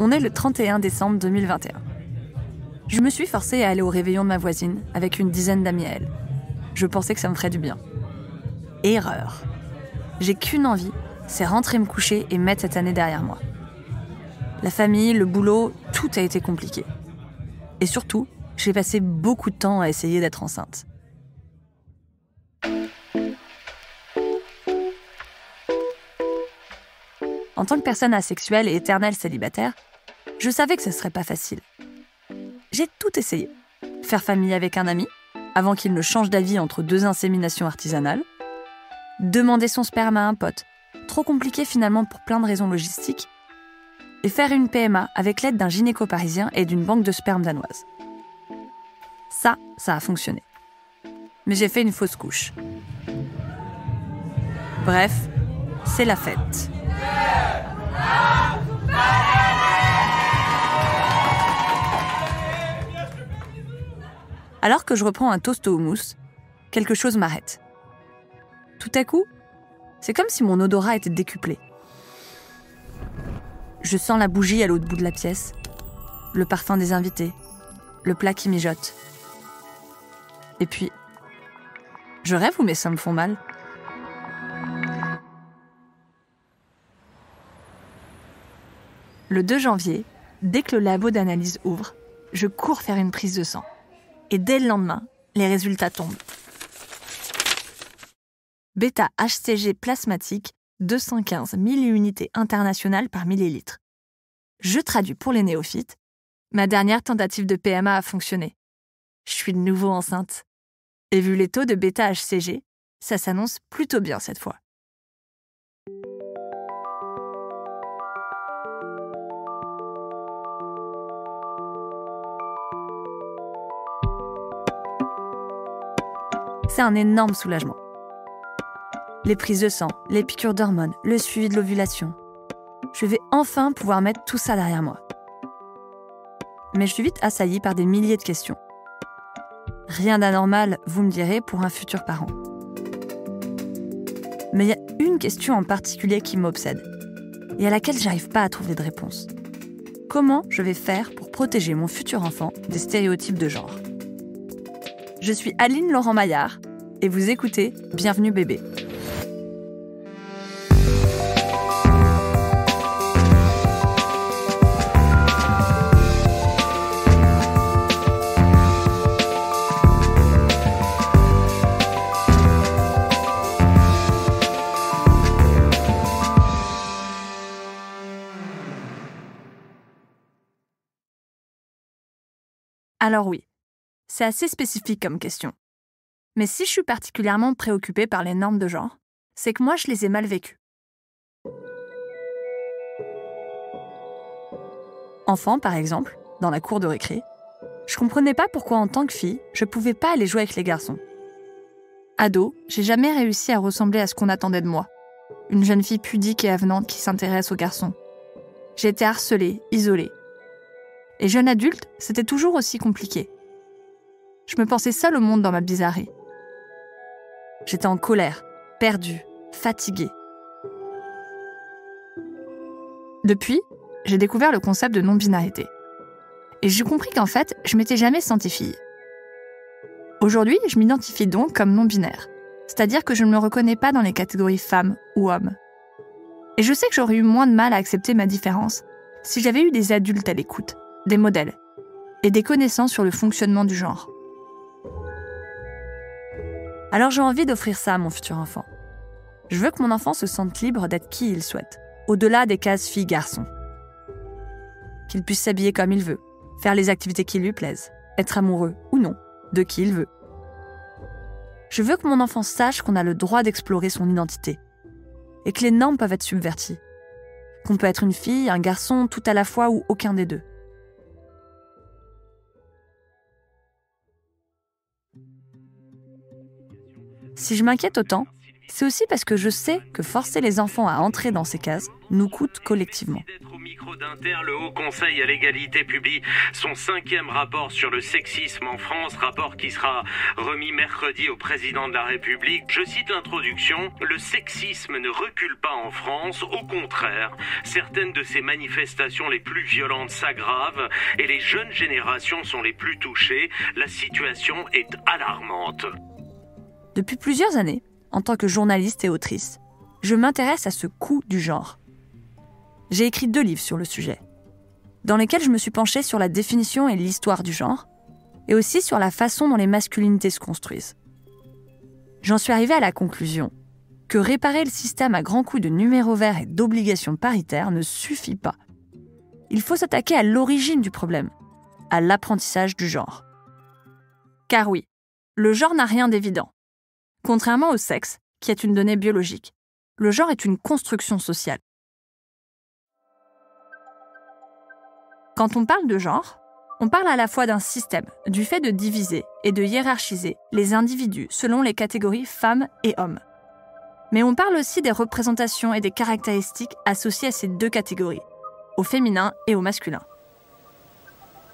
On est le 31 décembre 2021. Je me suis forcée à aller au réveillon de ma voisine avec une dizaine d'amis à elle. Je pensais que ça me ferait du bien. Erreur. J'ai qu'une envie, c'est rentrer me coucher et mettre cette année derrière moi. La famille, le boulot, tout a été compliqué. Et surtout, j'ai passé beaucoup de temps à essayer d'être enceinte. En tant que personne asexuelle et éternelle célibataire, je savais que ce serait pas facile. J'ai tout essayé. Faire famille avec un ami, avant qu'il ne change d'avis entre deux inséminations artisanales. Demander son sperme à un pote, trop compliqué finalement pour plein de raisons logistiques. Et faire une PMA avec l'aide d'un gynéco parisien et d'une banque de sperme danoise. Ça, ça a fonctionné. Mais j'ai fait une fausse couche. Bref, c'est la fête. Alors que je reprends un toast au houmous, quelque chose m'arrête. Tout à coup, c'est comme si mon odorat était décuplé. Je sens la bougie à l'autre bout de la pièce, le parfum des invités, le plat qui mijote. Et puis, je rêve ou mes seins me font mal? Le 2 janvier, dès que le labo d'analyse ouvre, je cours faire une prise de sang. Et dès le lendemain, les résultats tombent. Bêta HCG plasmatique, 215 unités internationales par millilitre. Je traduis pour les néophytes. Ma dernière tentative de PMA a fonctionné. Je suis de nouveau enceinte. Et vu les taux de bêta HCG, ça s'annonce plutôt bien cette fois. C'est un énorme soulagement. Les prises de sang, les piqûres d'hormones, le suivi de l'ovulation. Je vais enfin pouvoir mettre tout ça derrière moi. Mais je suis vite assaillie par des milliers de questions. Rien d'anormal, vous me direz, pour un futur parent. Mais il y a une question en particulier qui m'obsède et à laquelle j'arrive pas à trouver de réponse. Comment je vais faire pour protéger mon futur enfant des stéréotypes de genre? Je suis Aline Laurent Maillard et vous écoutez Bienvenue bébé. Alors oui, c'est assez spécifique comme question. Mais si je suis particulièrement préoccupée par les normes de genre, c'est que moi je les ai mal vécues. Enfant, par exemple, dans la cour de récré, je comprenais pas pourquoi en tant que fille, je pouvais pas aller jouer avec les garçons. Ado, j'ai jamais réussi à ressembler à ce qu'on attendait de moi. Une jeune fille pudique et avenante qui s'intéresse aux garçons. J'ai été harcelée, isolée. Et jeune adulte, c'était toujours aussi compliqué. Je me pensais seule au monde dans ma bizarrerie. J'étais en colère, perdue, fatiguée. Depuis, j'ai découvert le concept de non-binarité. Et j'ai compris qu'en fait, je m'étais jamais sentie fille. Aujourd'hui, je m'identifie donc comme non-binaire, c'est-à-dire que je ne me reconnais pas dans les catégories femme ou homme. Et je sais que j'aurais eu moins de mal à accepter ma différence si j'avais eu des adultes à l'écoute, des modèles, et des connaissances sur le fonctionnement du genre. Alors j'ai envie d'offrir ça à mon futur enfant. Je veux que mon enfant se sente libre d'être qui il souhaite, au-delà des cases fille-garçon. Qu'il puisse s'habiller comme il veut, faire les activités qui lui plaisent, être amoureux ou non de qui il veut. Je veux que mon enfant sache qu'on a le droit d'explorer son identité et que les normes peuvent être subverties. Qu'on peut être une fille, un garçon, tout à la fois ou aucun des deux. Si je m'inquiète autant, c'est aussi parce que je sais que forcer les enfants à entrer dans ces cases nous coûte collectivement. d'Inter, le Haut Conseil à l'égalité publie son cinquième rapport sur le sexisme en France, rapport qui sera remis mercredi au président de la République. Je cite l'introduction, le sexisme ne recule pas en France, au contraire, certaines de ces manifestations les plus violentes s'aggravent et les jeunes générations sont les plus touchées. La situation est alarmante. Depuis plusieurs années, en tant que journaliste et autrice, je m'intéresse à ce coup du genre. J'ai écrit deux livres sur le sujet, dans lesquels je me suis penchée sur la définition et l'histoire du genre, et aussi sur la façon dont les masculinités se construisent. J'en suis arrivée à la conclusion que réparer le système à grands coups de numéros verts et d'obligations paritaires ne suffit pas. Il faut s'attaquer à l'origine du problème, à l'apprentissage du genre. Car oui, le genre n'a rien d'évident. Contrairement au sexe, qui est une donnée biologique, le genre est une construction sociale. Quand on parle de genre, on parle à la fois d'un système, du fait de diviser et de hiérarchiser les individus selon les catégories femmes et hommes. Mais on parle aussi des représentations et des caractéristiques associées à ces deux catégories, au féminin et au masculin.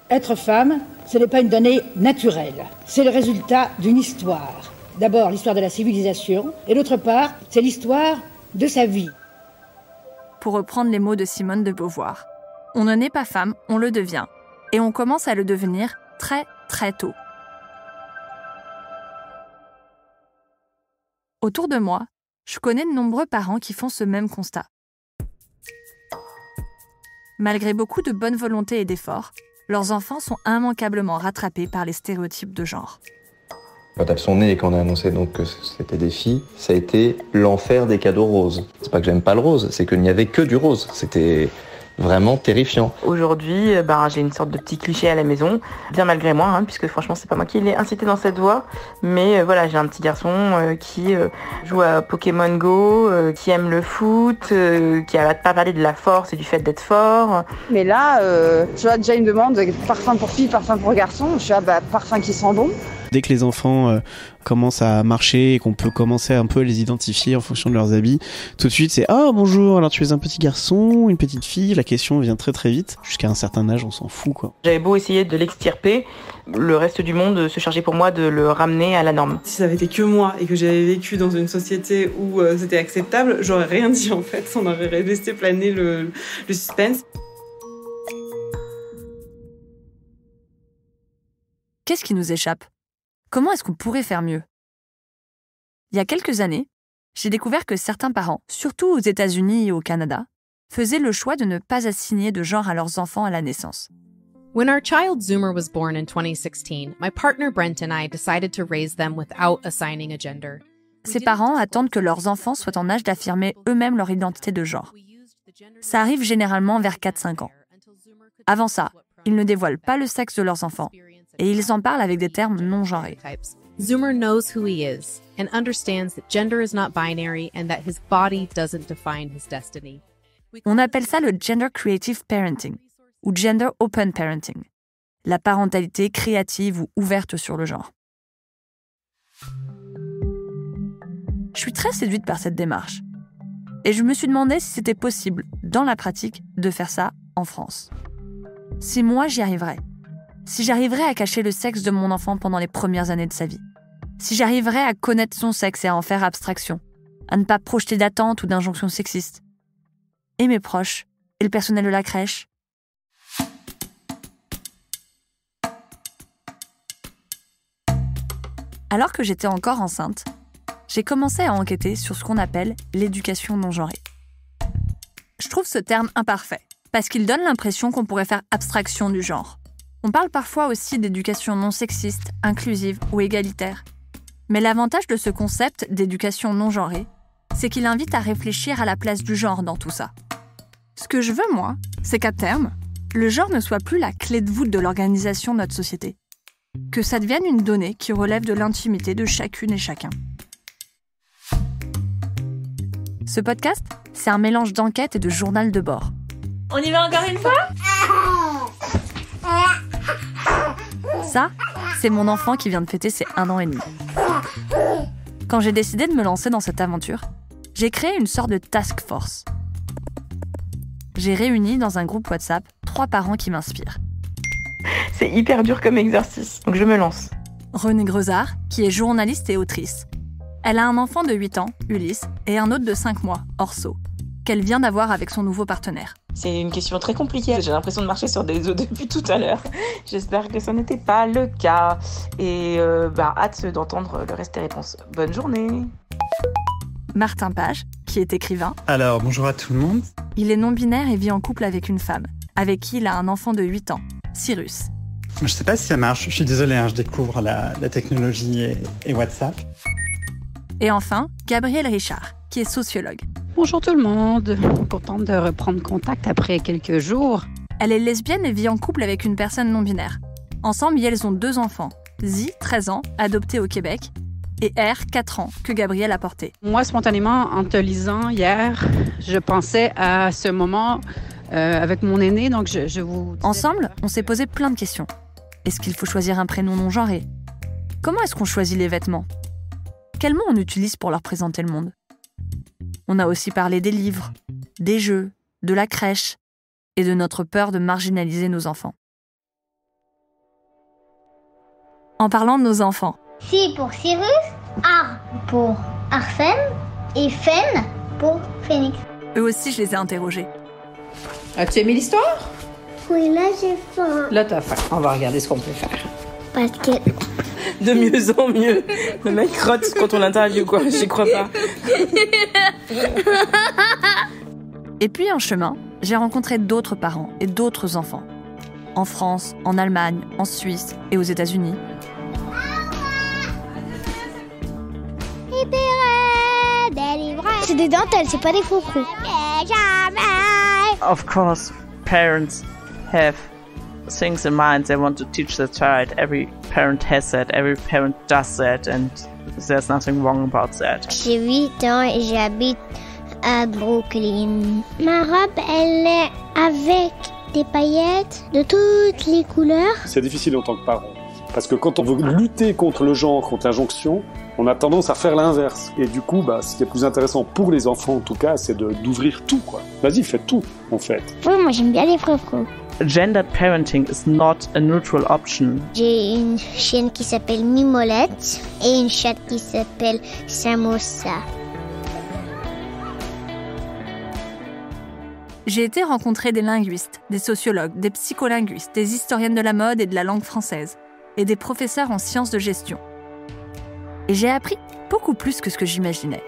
Être femme, ce n'est pas une donnée naturelle, c'est le résultat d'une histoire. D'abord l'histoire de la civilisation, et d'autre part, c'est l'histoire de sa vie. Pour reprendre les mots de Simone de Beauvoir, on ne naît pas femme, on le devient. Et on commence à le devenir très très tôt. Autour de moi, je connais de nombreux parents qui font ce même constat. Malgré beaucoup de bonne volonté et d'efforts, leurs enfants sont immanquablement rattrapés par les stéréotypes de genre. Quand elles sont nées et qu'on a annoncé donc que c'était des filles, ça a été l'enfer des cadeaux roses. C'est pas que j'aime pas le rose, c'est qu'il n'y avait que du rose. C'était vraiment terrifiant. Aujourd'hui, euh, ben, j'ai une sorte de petit cliché à la maison, bien malgré moi, hein, puisque franchement c'est pas moi qui l'ai incité dans cette voie, mais euh, voilà, j'ai un petit garçon euh, qui joue à Pokémon Go, qui aime le foot, qui arrête pas parler de la force et du fait d'être fort. Mais là, je vois déjà une demande, parfum pour fille, parfum pour garçon, je suis ah, bah, parfum qui sent bon. Dès que les enfants euh, commencent à marcher et qu'on peut commencer un peu à les identifier en fonction de leurs habits, tout de suite c'est ah bonjour, alors tu es un petit garçon, une petite fille, la question vient très très vite. Jusqu'à un certain âge, on s'en fout quoi. J'avais beau essayer de l'extirper, le reste du monde se chargeait pour moi de le ramener à la norme. Si ça avait été que moi et que j'avais vécu dans une société où euh, c'était acceptable, j'aurais rien dit en fait, on aurait resté planer le, le suspense. Qu'est-ce qui nous échappe? Comment est-ce qu'on pourrait faire mieux? Il y a quelques années, j'ai découvert que certains parents, surtout aux États-Unis et au Canada, faisaient le choix de ne pas assigner de genre à leurs enfants à la naissance. When our child Zoomer was born in 2016, my partner Brent and I decided to raise them without assigning a gender. Ces parents attendent que leurs enfants soient en âge d'affirmer eux-mêmes leur identité de genre. Ça arrive généralement vers 4-5 ans. Avant ça, ils ne dévoilent pas le sexe de leurs enfants et ils en parlent avec des termes non genrés. Zoomer knows who he is and understands that gender is not binary and that his body doesn't define his destiny. On appelle ça le gender creative parenting ou gender open parenting, la parentalité créative ou ouverte sur le genre. Je suis très séduite par cette démarche et je me suis demandé si c'était possible, dans la pratique, de faire ça en France. Si moi j'y arriverais, si j'arriverais à cacher le sexe de mon enfant pendant les premières années de sa vie, si j'arriverais à connaître son sexe et à en faire abstraction, à ne pas projeter d'attentes ou d'injonctions sexistes, et mes proches, et le personnel de la crèche. Alors que j'étais encore enceinte, j'ai commencé à enquêter sur ce qu'on appelle l'éducation non genrée. Je trouve ce terme imparfait, parce qu'il donne l'impression qu'on pourrait faire abstraction du genre. On parle parfois aussi d'éducation non sexiste, inclusive ou égalitaire. Mais l'avantage de ce concept d'éducation non genrée, c'est qu'il invite à réfléchir à la place du genre dans tout ça. Ce que je veux, moi, c'est qu'à terme, le genre ne soit plus la clé de voûte de l'organisation de notre société. Que ça devienne une donnée qui relève de l'intimité de chacune et chacun. Ce podcast, c'est un mélange d'enquête et de journal de bord. On y va encore une fois? Ça, c'est mon enfant qui vient de fêter ses un an et demi. Quand j'ai décidé de me lancer dans cette aventure, j'ai créé une sorte de task force. j'ai réuni dans un groupe WhatsApp trois parents qui m'inspirent. C'est hyper dur comme exercice, donc je me lance. Renée Grezard, qui est journaliste et autrice. Elle a un enfant de 8 ans, Ulysse, et un autre de 5 mois, Orso, qu'elle vient d'avoir avec son nouveau partenaire. C'est une question très compliquée. J'ai l'impression de marcher sur des œufs depuis tout à l'heure. J'espère que ça n'était pas le cas. Et euh, bah, hâte d'entendre le reste des réponses. Bonne journée. Martin Page, qui est écrivain. Alors, bonjour à tout le monde. Il est non-binaire et vit en couple avec une femme, avec qui il a un enfant de 8 ans, Cyrus. Je sais pas si ça marche. Je suis désolé, hein, je découvre la, la technologie et, et WhatsApp. Et enfin, Gabrielle Richard, qui est sociologue. Bonjour tout le monde. Contente de reprendre contact après quelques jours. Elle est lesbienne et vit en couple avec une personne non-binaire. Ensemble, elles ont deux enfants. Zi, 13 ans, adopté au Québec, et R, 4 ans, que Gabrielle a porté. Moi, spontanément, en te lisant hier, je pensais à ce moment euh, avec mon aîné, donc je, je vous... Ensemble, on s'est posé plein de questions. Est-ce qu'il faut choisir un prénom non genré Comment est-ce qu'on choisit les vêtements? Quels mots on utilise pour leur présenter le monde? On a aussi parlé des livres, des jeux, de la crèche et de notre peur de marginaliser nos enfants. En parlant de nos enfants, C pour Cyrus, R pour Arsène et Fen pour Phoenix. eux aussi je les ai interrogés. As-tu aimé l'histoire? Oui, là j'ai faim. Là, t'as faim. On va regarder ce qu'on peut faire. Parce que De mieux en mieux. Le mec crotte quand on l'interview, quoi. J'y crois pas. Et puis en chemin, j'ai rencontré d'autres parents et d'autres enfants. En France, en Allemagne, en Suisse et aux États-Unis. c'est des dentelles, c'est pas des froufrous. Of course, parents have things in mind they want to teach their child. Every parent has that, every parent does that, and there's nothing wrong about that. J'ai 8 ans et j'habite à Brooklyn. Ma robe, elle est avec des paillettes de toutes les couleurs. C'est difficile en tant que parent. Parce que quand on veut lutter contre le genre, contre l'injonction, on a tendance à faire l'inverse. Et du coup, bah, ce qui est plus intéressant pour les enfants en tout cas, c'est de- d'ouvrir tout. quoi. Vas-y, fais tout, en fait. Oui, moi j'aime bien les froufrous. Gendered parenting is not a neutral option. J'ai une chienne qui s'appelle Mimolette et une chatte qui s'appelle Samosa. J'ai été rencontrer des linguistes, des sociologues, des psycholinguistes, des historiennes de la mode et de la langue française, et des professeurs en sciences de gestion. Et j'ai appris beaucoup plus que ce que j'imaginais.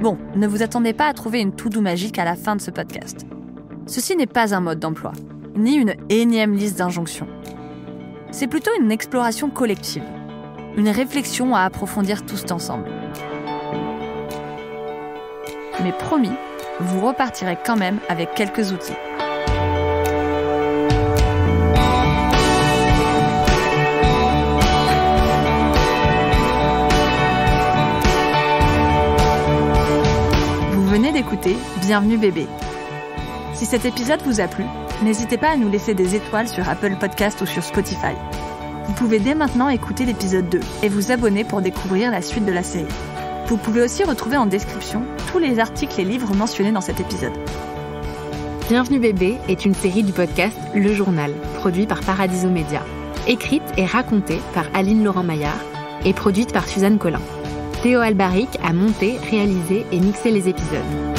Bon, ne vous attendez pas à trouver une to-do magique à la fin de ce podcast. Ceci n'est pas un mode d'emploi, ni une énième liste d'injonctions. C'est plutôt une exploration collective, une réflexion à approfondir tous ensemble. Mais promis, vous repartirez quand même avec quelques outils. Bienvenue bébé. Si cet épisode vous a plu, n'hésitez pas à nous laisser des étoiles sur Apple Podcast ou sur Spotify. Vous pouvez dès maintenant écouter l'épisode 2 et vous abonner pour découvrir la suite de la série. Vous pouvez aussi retrouver en description tous les articles et livres mentionnés dans cet épisode. Bienvenue bébé est une série du podcast Le Journal, produit par Paradiso Média. Écrite et racontée par Aline Laurent-Maillard et produite par Suzanne Collin. Théo Albaric a monté, réalisé et mixé les épisodes.